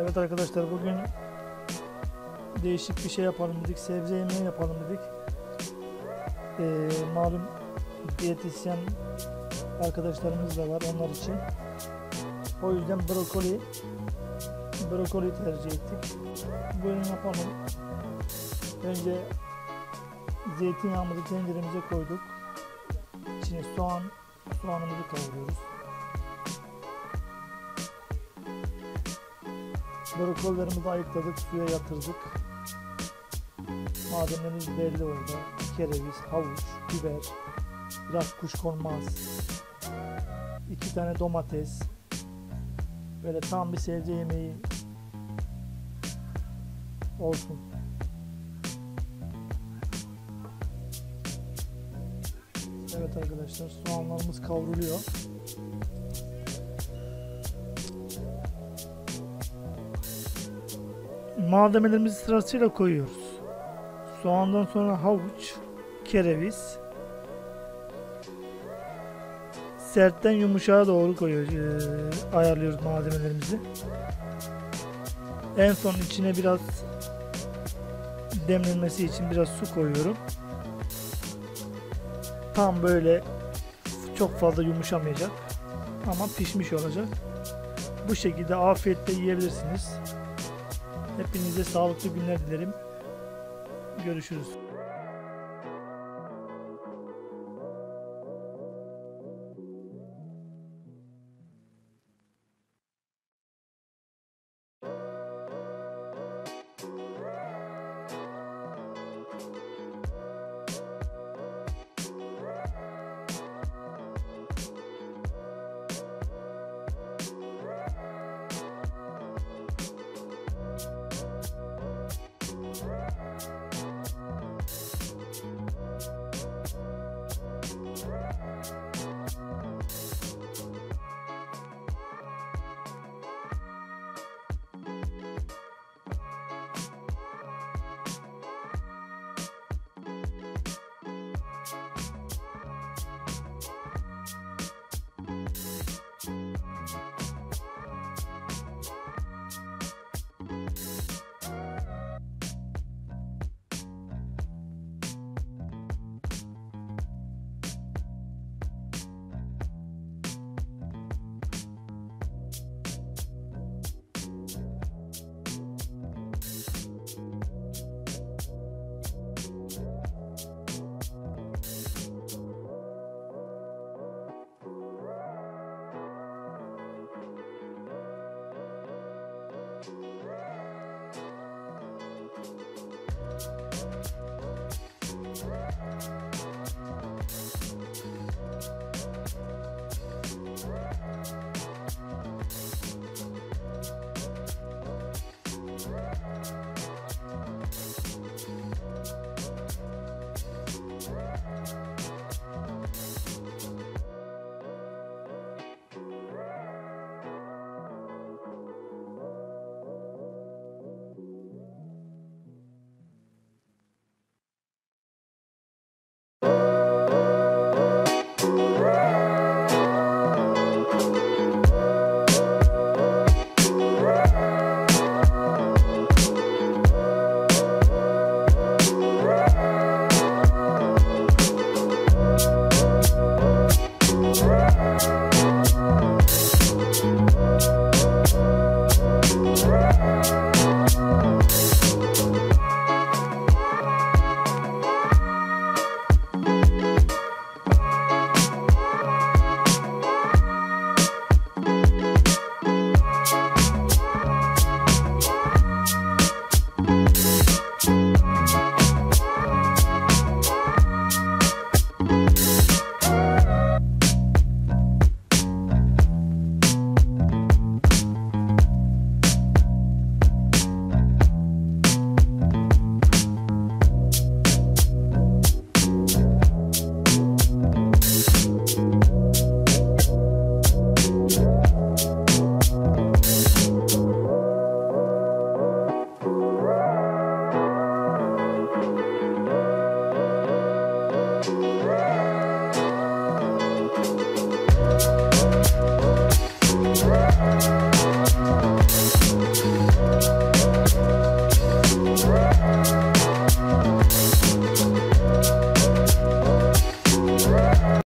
Evet arkadaşlar bugün değişik bir şey yapalım dedik. Sebze yemeği yapalım dedik. Ee, malum diyetisyen arkadaşlarımız da var onlar için. O yüzden brokoli brokoli tercih ettik. Buyurun yapalım. Önce zeytinyağımızı tenceremize koyduk. İçine soğan, soğanımızı kavuruyoruz. Brokolilerimizi ayıkladık, suya yatırdık. Malzememiz belli orada. Kereviz, havuç, biber, biraz kuşkonmaz, iki tane domates. Böyle tam bir sebze yemeği olsun. Evet arkadaşlar soğanlarımız kavruluyor. Malzemelerimizi sırasıyla koyuyoruz. Soğandan sonra havuç, kereviz, sertten yumuşağa doğru koyuyoruz, eee, ayarlıyoruz malzemelerimizi. En son içine biraz demlenmesi için biraz su koyuyorum. Tam böyle çok fazla yumuşamayacak ama pişmiş olacak. Bu şekilde afiyetle yiyebilirsiniz. Hepinize sağlıklı günler dilerim. Görüşürüz.